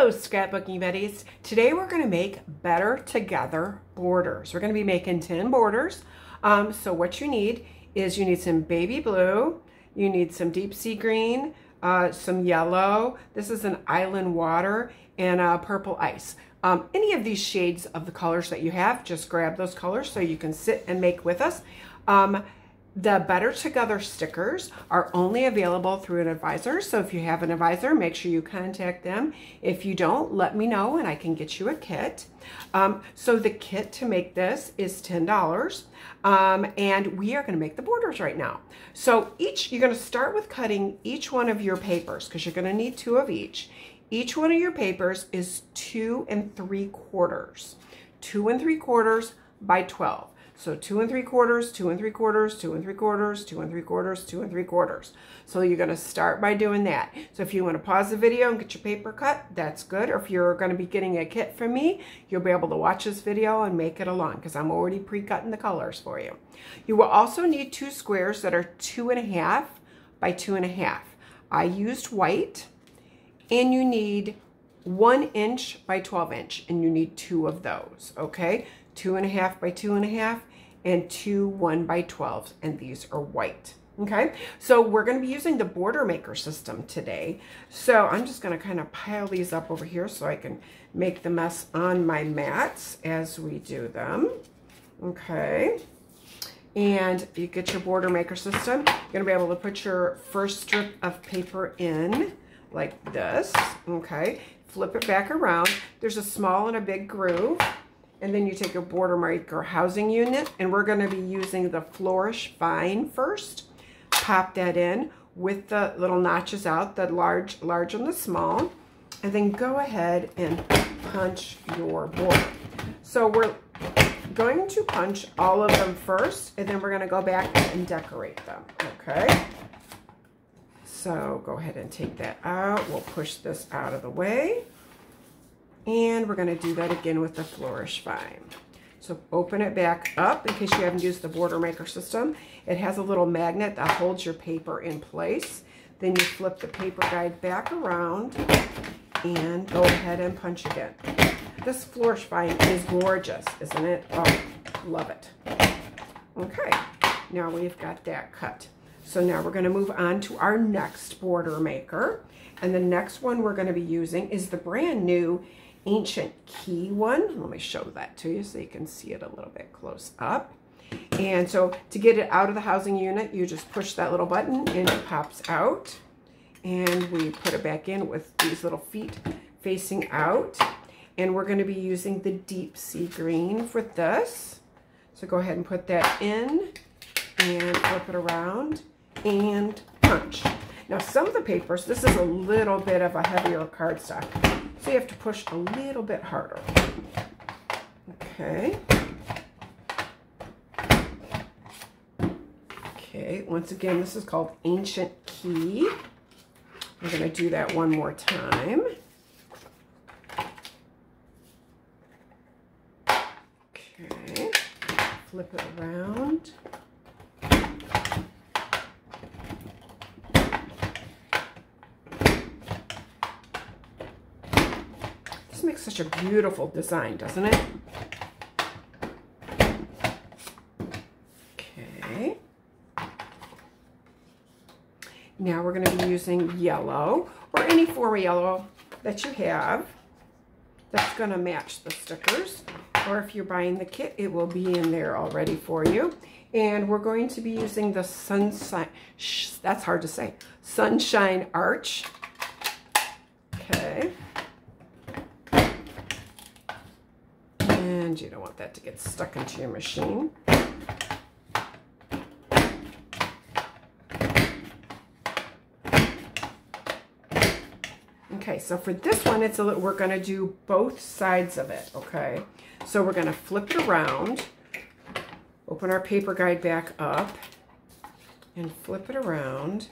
Hello, scrapbooking buddies. Today we're going to make better together borders. We're going to be making 10 borders. Um, so what you need is you need some baby blue, you need some deep sea green, uh, some yellow. This is an island water and uh, purple ice. Um, any of these shades of the colors that you have, just grab those colors so you can sit and make with us. Um, the Better Together stickers are only available through an advisor. So if you have an advisor, make sure you contact them. If you don't, let me know and I can get you a kit. Um, so the kit to make this is $10. Um, and we are going to make the borders right now. So each, you're going to start with cutting each one of your papers because you're going to need two of each. Each one of your papers is two and three quarters. Two and three quarters by 12. So two and three quarters, two and three quarters, two and three quarters, two and three quarters, two and three quarters. So you're gonna start by doing that. So if you wanna pause the video and get your paper cut, that's good. Or if you're gonna be getting a kit from me, you'll be able to watch this video and make it along because I'm already pre-cutting the colors for you. You will also need two squares that are two and a half by two and a half. I used white and you need one inch by 12 inch and you need two of those, okay? Two and a half by two and a half and two 1 by 12s, and these are white. Okay, so we're going to be using the border maker system today. So I'm just going to kind of pile these up over here so I can make the mess on my mats as we do them. Okay, and you get your border maker system. You're going to be able to put your first strip of paper in like this. Okay, flip it back around. There's a small and a big groove. And then you take a border maker housing unit, and we're gonna be using the Flourish Vine first. Pop that in with the little notches out, the large, large and the small. And then go ahead and punch your border. So we're going to punch all of them first, and then we're gonna go back and decorate them, okay? So go ahead and take that out. We'll push this out of the way. And we're going to do that again with the Flourish Vine. So open it back up in case you haven't used the border maker system. It has a little magnet that holds your paper in place. Then you flip the paper guide back around and go ahead and punch again. This Flourish Vine is gorgeous, isn't it? Oh, love it. Okay, now we've got that cut. So now we're going to move on to our next border maker. And the next one we're going to be using is the brand new ancient key one. Let me show that to you so you can see it a little bit close up. And so to get it out of the housing unit, you just push that little button and it pops out. And we put it back in with these little feet facing out. And we're going to be using the deep sea green for this. So go ahead and put that in and flip it around and punch. Now some of the papers, this is a little bit of a heavier cardstock. So you have to push a little bit harder. Okay. Okay, once again, this is called Ancient Key. We're going to do that one more time. Okay, flip it around. This makes such a beautiful design, doesn't it? Okay. Now we're going to be using yellow or any of yellow that you have that's going to match the stickers. Or if you're buying the kit, it will be in there already for you. And we're going to be using the Sunshine, that's hard to say, Sunshine Arch. Okay. You don't want that to get stuck into your machine. Okay, so for this one, it's a little, we're going to do both sides of it, okay? So we're going to flip it around, open our paper guide back up, and flip it around,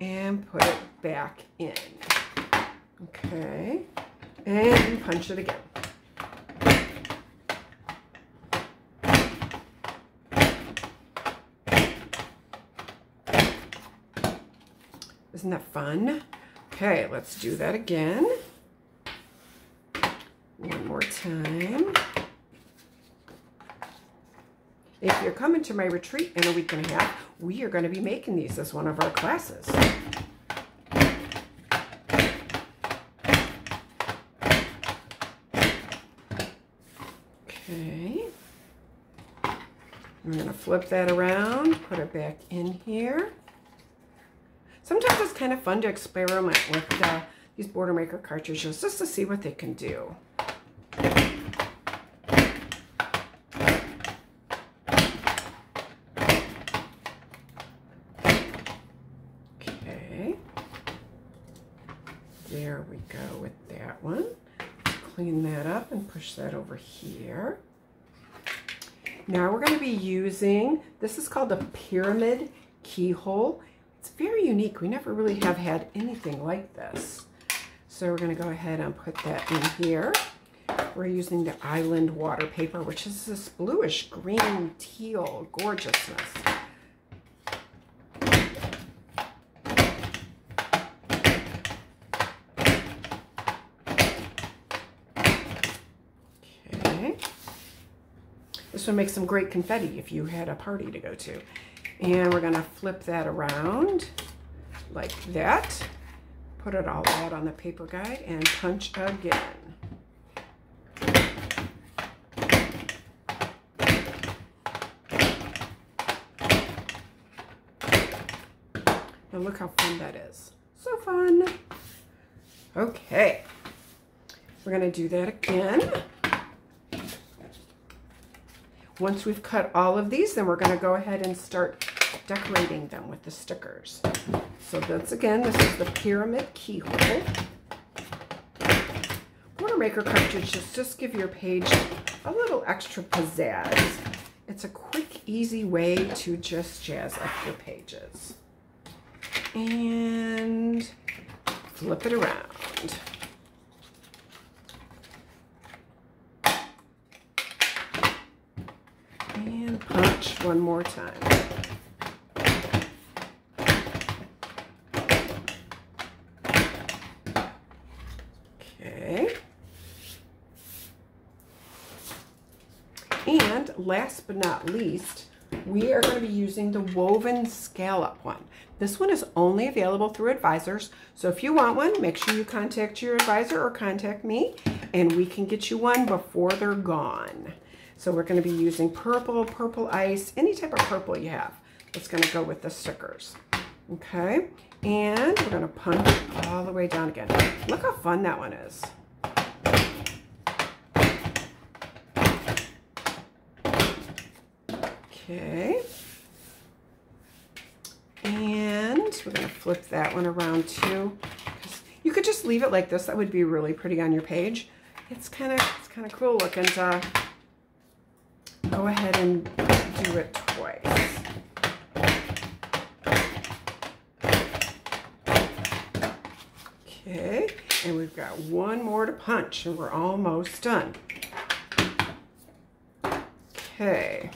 and put it back in. Okay, and punch it again. Isn't that fun? Okay, let's do that again. One more time. If you're coming to my retreat in a week and a half, we are going to be making these as one of our classes. Okay. I'm going to flip that around, put it back in here. It's kind of fun to experiment with uh, these Border Maker cartridges just to see what they can do. Okay. There we go with that one. Clean that up and push that over here. Now we're going to be using, this is called a pyramid keyhole. It's very unique. We never really have had anything like this. So we're going to go ahead and put that in here. We're using the Island water paper, which is this bluish green teal gorgeousness. Okay. This would make some great confetti if you had a party to go to. And we're going to flip that around like that. Put it all out on the paper guide and punch again. And look how fun that is. So fun. Okay. We're going to do that again. Once we've cut all of these, then we're going to go ahead and start decorating them with the stickers. So that's again, this is the pyramid keyhole. Border Maker cartridges just give your page a little extra pizzazz. It's a quick, easy way to just jazz up your pages. And flip it around. And punch one more time. Okay. And last but not least, we are going to be using the woven scallop one. This one is only available through advisors. So if you want one, make sure you contact your advisor or contact me and we can get you one before they're gone. So we're going to be using purple, purple ice, any type of purple you have. It's going to go with the stickers. Okay, and we're going to punch all the way down again. Look how fun that one is. Okay. And we're going to flip that one around too. You could just leave it like this. That would be really pretty on your page. It's kind of it's kind of cool looking to go ahead and do it twice. Okay, and we've got one more to punch and we're almost done. Okay.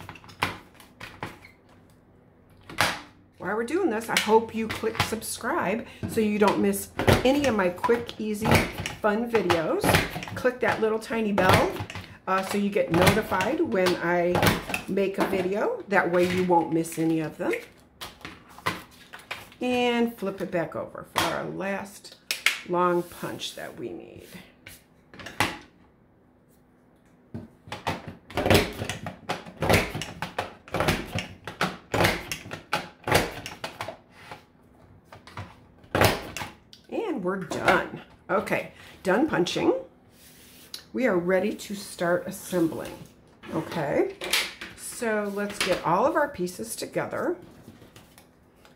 While we're doing this, I hope you click subscribe so you don't miss any of my quick, easy, fun videos. Click that little tiny bell uh, so you get notified when I make a video. That way you won't miss any of them. And flip it back over for our last long punch that we need. And we're done. Okay, done punching. We are ready to start assembling. Okay, so let's get all of our pieces together.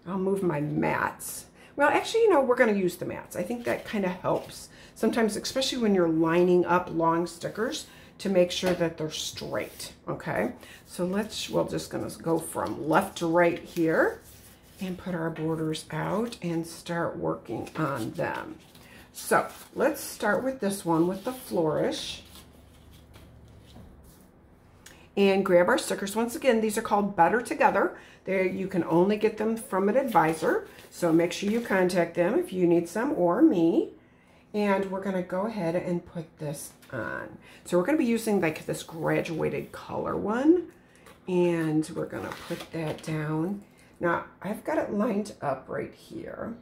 I'll move my mats. Well, actually, you know, we're going to use the mats. I think that kind of helps. Sometimes, especially when you're lining up long stickers to make sure that they're straight, okay? So let's, we're just going to go from left to right here and put our borders out and start working on them. So let's start with this one with the flourish. And grab our stickers. Once again, these are called Better Together. There, you can only get them from an advisor. So make sure you contact them if you need some or me. And we're going to go ahead and put this on. So we're going to be using like this graduated color one. And we're going to put that down. Now, I've got it lined up right here.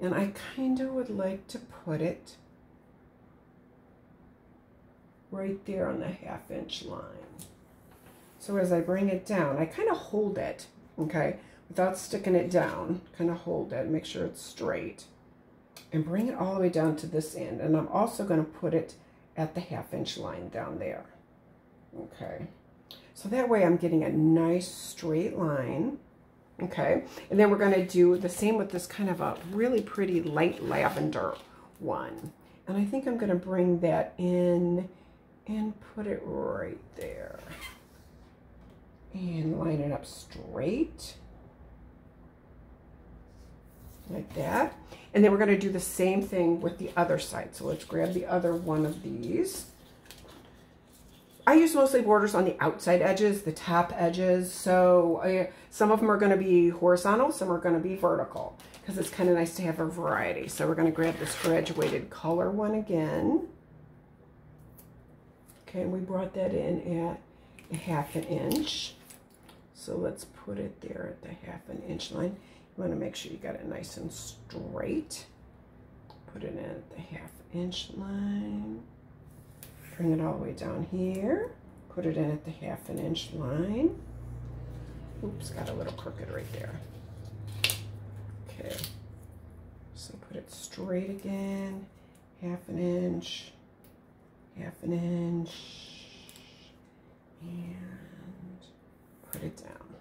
And I kind of would like to put it right there on the half inch line. So as I bring it down, I kind of hold it, okay, without sticking it down, kind of hold it, make sure it's straight, and bring it all the way down to this end. And I'm also going to put it at the half inch line down there, okay. So that way I'm getting a nice straight line, okay. And then we're going to do the same with this kind of a really pretty light lavender one. And I think I'm going to bring that in and put it right there. And line it up straight. Like that. And then we're going to do the same thing with the other side. So let's grab the other one of these. I use mostly borders on the outside edges, the top edges. So I, some of them are going to be horizontal, some are going to be vertical because it's kind of nice to have a variety. So we're going to grab this graduated color one again. Okay, and we brought that in at a half an inch. So let's put it there at the half an inch line. You want to make sure you got it nice and straight. Put it in at the half inch line. Bring it all the way down here. Put it in at the half an inch line. Oops, got a little crooked right there. Okay. So put it straight again, half an inch, half an inch, and put it down.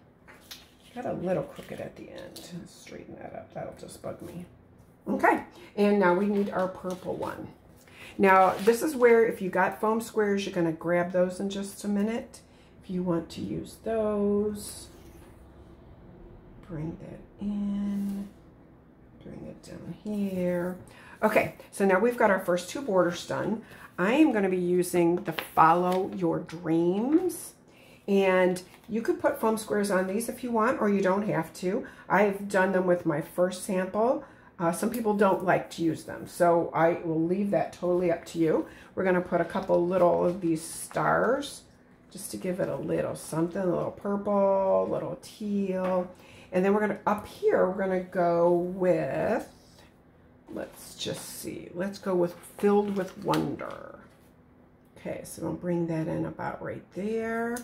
Got a little crooked at the end. Straighten that up. That'll just bug me. Okay, and now we need our purple one. Now, this is where if you got foam squares, you're going to grab those in just a minute. If you want to use those, bring that in, bring it down here. Okay, so now we've got our first two borders done. I am going to be using the Follow Your Dreams. And you could put foam squares on these if you want, or you don't have to. I've done them with my first sample. Uh, some people don't like to use them, so I will leave that totally up to you. We're going to put a couple little of these stars just to give it a little something, a little purple, a little teal. And then we're going to, up here, we're going to go with let's just see. Let's go with Filled with Wonder. Okay, so I'll bring that in about right there.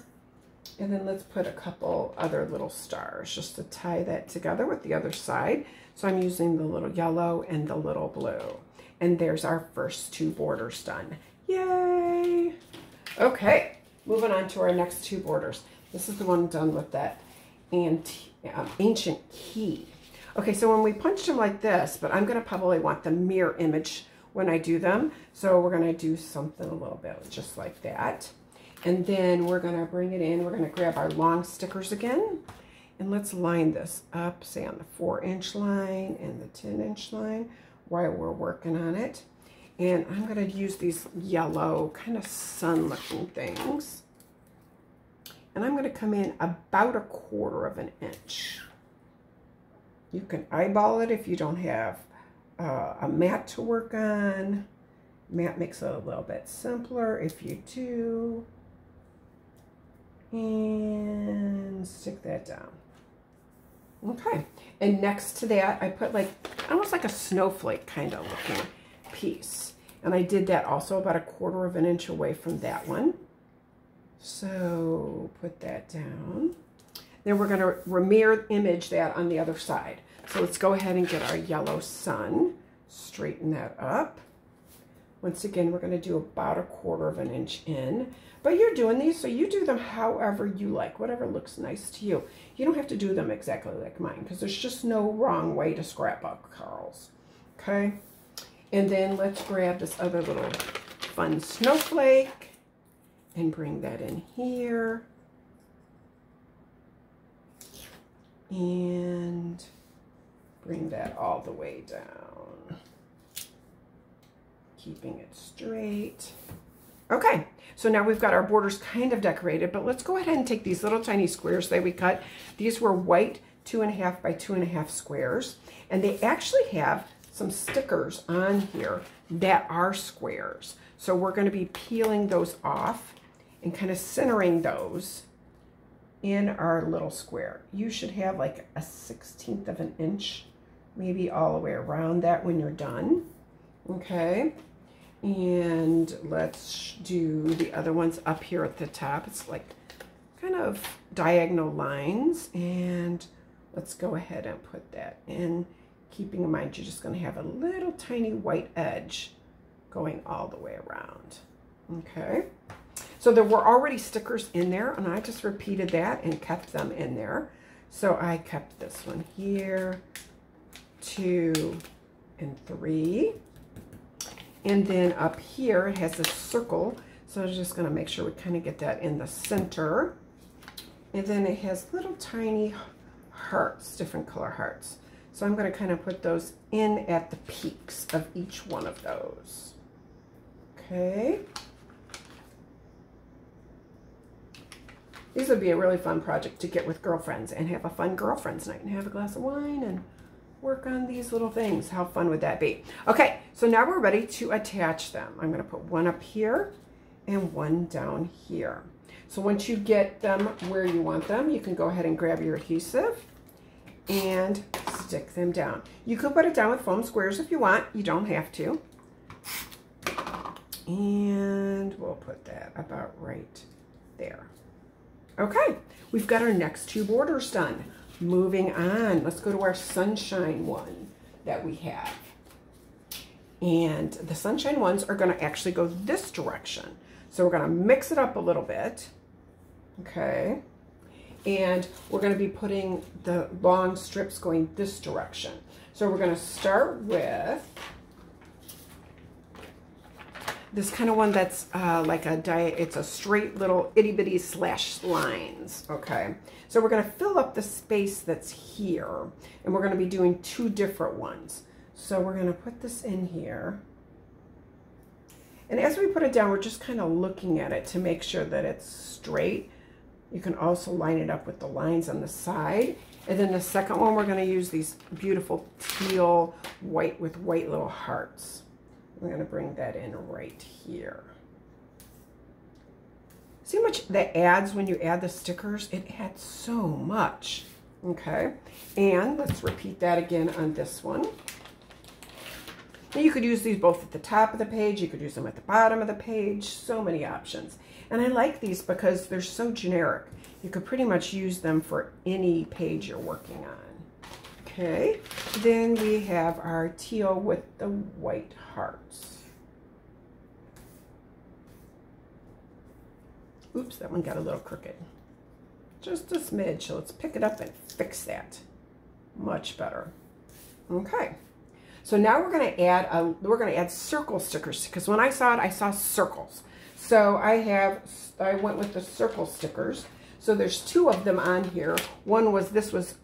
And then let's put a couple other little stars just to tie that together with the other side. So I'm using the little yellow and the little blue. And there's our first two borders done. Yay! Okay, moving on to our next two borders. This is the one done with that anti um, ancient key. Okay, so when we punch them like this, but I'm going to probably want the mirror image when I do them. So we're going to do something a little bit just like that. And then we're going to bring it in. We're going to grab our long stickers again. And let's line this up, say on the 4 inch line and the 10 inch line while we're working on it. And I'm going to use these yellow kind of sun looking things. And I'm going to come in about a quarter of an inch. You can eyeball it if you don't have uh, a mat to work on. Mat makes it a little bit simpler if you do. And stick that down. Okay, and next to that, I put like, almost like a snowflake kind of looking piece. And I did that also about a quarter of an inch away from that one. So put that down. Then we're going to mirror image that on the other side. So let's go ahead and get our yellow sun. Straighten that up. Once again, we're going to do about a quarter of an inch in. But you're doing these, so you do them however you like, whatever looks nice to you. You don't have to do them exactly like mine because there's just no wrong way to scrapbook curls. Okay? And then let's grab this other little fun snowflake and bring that in here. And bring that all the way down. Keeping it straight. Okay, so now we've got our borders kind of decorated, but let's go ahead and take these little tiny squares that we cut. These were white two and a half by two and a half squares, and they actually have some stickers on here that are squares. So we're going to be peeling those off and kind of centering those in our little square. You should have like a 16th of an inch, maybe all the way around that when you're done. Okay. And let's do the other ones up here at the top. It's like kind of diagonal lines. And let's go ahead and put that in, keeping in mind you're just going to have a little tiny white edge going all the way around. Okay. So there were already stickers in there, and I just repeated that and kept them in there. So I kept this one here, two, and three. And then up here, it has a circle. So I'm just going to make sure we kind of get that in the center. And then it has little tiny hearts, different color hearts. So I'm going to kind of put those in at the peaks of each one of those. Okay. These would be a really fun project to get with girlfriends and have a fun girlfriends night and have a glass of wine and work on these little things. How fun would that be? Okay, so now we're ready to attach them. I'm going to put one up here and one down here. So once you get them where you want them, you can go ahead and grab your adhesive and stick them down. You could put it down with foam squares if you want. You don't have to. And we'll put that about right there. Okay, we've got our next two borders done. Moving on, let's go to our sunshine one that we have. And the sunshine ones are gonna actually go this direction. So we're gonna mix it up a little bit, okay? And we're gonna be putting the long strips going this direction. So we're gonna start with this kind of one that's uh, like a diet, it's a straight little itty bitty slash lines, okay? So we're gonna fill up the space that's here and we're gonna be doing two different ones. So we're gonna put this in here. And as we put it down, we're just kind of looking at it to make sure that it's straight. You can also line it up with the lines on the side. And then the second one, we're gonna use these beautiful teal white with white little hearts. I'm going to bring that in right here. See how much that adds when you add the stickers? It adds so much. Okay, and let's repeat that again on this one. Now you could use these both at the top of the page. You could use them at the bottom of the page. So many options. And I like these because they're so generic. You could pretty much use them for any page you're working on. Okay, then we have our teal with the white hearts. Oops, that one got a little crooked. Just a smidge, so let's pick it up and fix that. Much better. Okay, so now we're gonna add, a, we're gonna add circle stickers because when I saw it, I saw circles. So I have, I went with the circle stickers. So there's two of them on here. One was, this was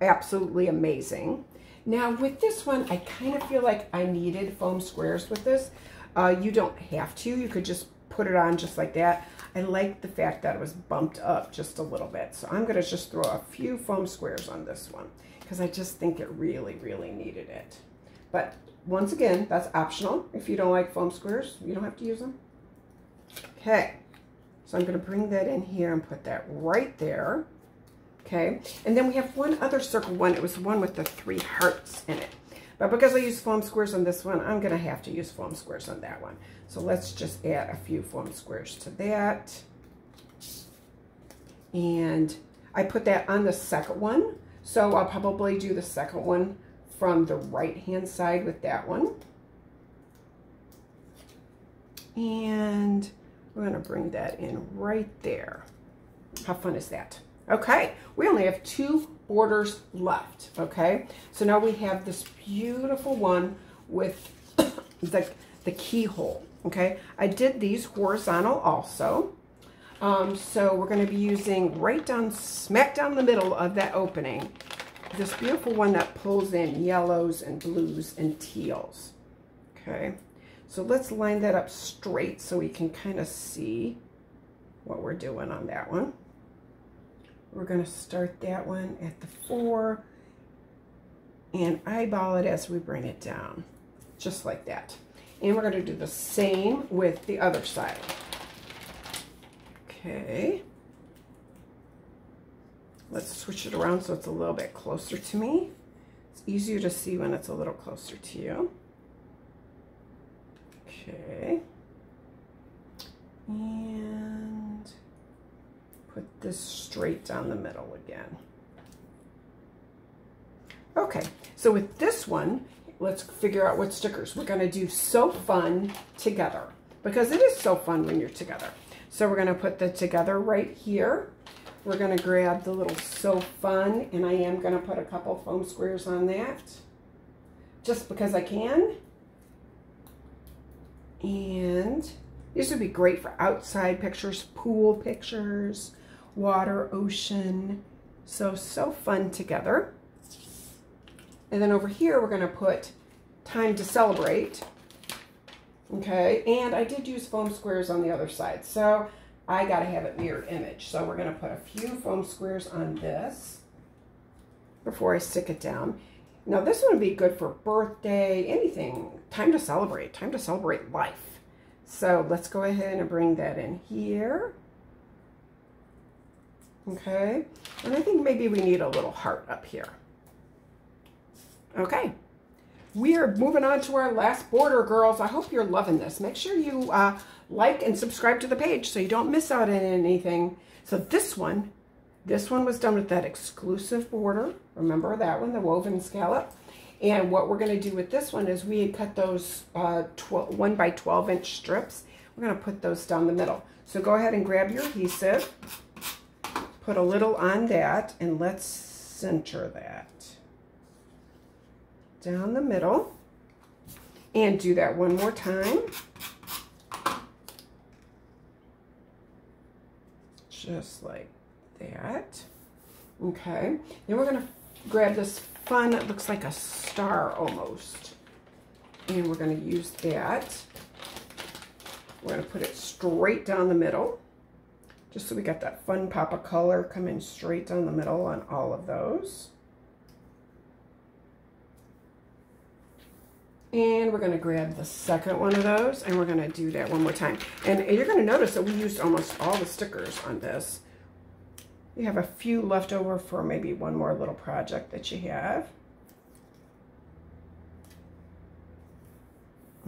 absolutely amazing. Now with this one, I kind of feel like I needed foam squares with this. Uh, you don't have to. You could just put it on just like that. I like the fact that it was bumped up just a little bit. So I'm going to just throw a few foam squares on this one because I just think it really, really needed it. But once again, that's optional. If you don't like foam squares, you don't have to use them. Okay, so I'm going to bring that in here and put that right there okay? And then we have one other circle one. It was the one with the three hearts in it. But because I use foam squares on this one, I'm going to have to use foam squares on that one. So let's just add a few foam squares to that. And I put that on the second one. So I'll probably do the second one from the right-hand side with that one. And we're going to bring that in right there. How fun is that? Okay, we only have two borders left, okay? So now we have this beautiful one with the, the keyhole, okay? I did these horizontal also. Um, so we're going to be using right down, smack down the middle of that opening, this beautiful one that pulls in yellows and blues and teals, okay? So let's line that up straight so we can kind of see what we're doing on that one. We're going to start that one at the four. and eyeball it as we bring it down, just like that. And we're gonna do the same with the other side. Okay. Let's switch it around so it's a little bit closer to me. It's easier to see when it's a little closer to you. Okay. And put this straight down the middle again. Okay, so with this one, let's figure out what stickers. We're gonna do So Fun together because it is so fun when you're together. So we're gonna put the together right here. We're gonna grab the little So Fun and I am gonna put a couple foam squares on that just because I can. And these would be great for outside pictures, pool pictures, water, ocean. So, so fun together. And then over here, we're gonna put time to celebrate. Okay, and I did use foam squares on the other side. So I gotta have it mirror image. So we're gonna put a few foam squares on this before I stick it down. Now this one would be good for birthday, anything, time to celebrate, time to celebrate life. So let's go ahead and bring that in here. Okay, and I think maybe we need a little heart up here. Okay, we are moving on to our last border, girls. I hope you're loving this. Make sure you uh, like and subscribe to the page so you don't miss out on anything. So this one, this one was done with that exclusive border. Remember that one, the woven scallop? And what we're going to do with this one is we cut those uh, 1 by 12 inch strips. We're going to put those down the middle. So go ahead and grab your adhesive, put a little on that, and let's center that down the middle. And do that one more time. Just like that. Okay. Then we're to grab this fun, it looks like a star almost. And we're to use that. We're to put it straight down the middle. Just so we got that fun pop of color coming straight down the middle on all of those. And we're going to grab the second one of those and we're going to do that one more time. And you're going to notice that we used almost all the stickers on this. You have a few left over for maybe one more little project that you have.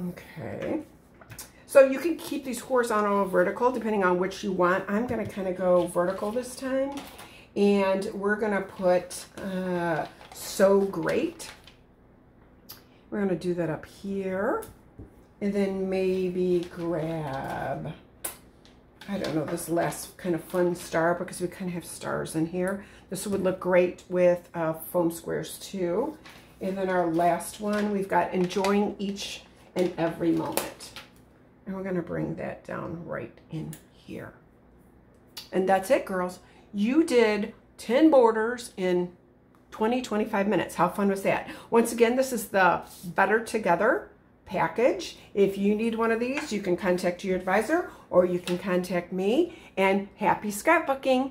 Okay. So you can keep these horizontal or vertical depending on which you want. I'm to kind of go vertical this time. And we're to put uh, So Great we're to do that up here. And then maybe grab, I don't know, this last kind of fun star because we kind of have stars in here. This would look great with uh, foam squares too. And then our last one, we've got enjoying each and every moment. And we're going to bring that down right in here. And that's it, girls. You did 10 borders in 20, 25 minutes. How fun was that? Once again, this is the Better Together package. If you need one of these, you can contact your advisor or you can contact me. And happy scrapbooking!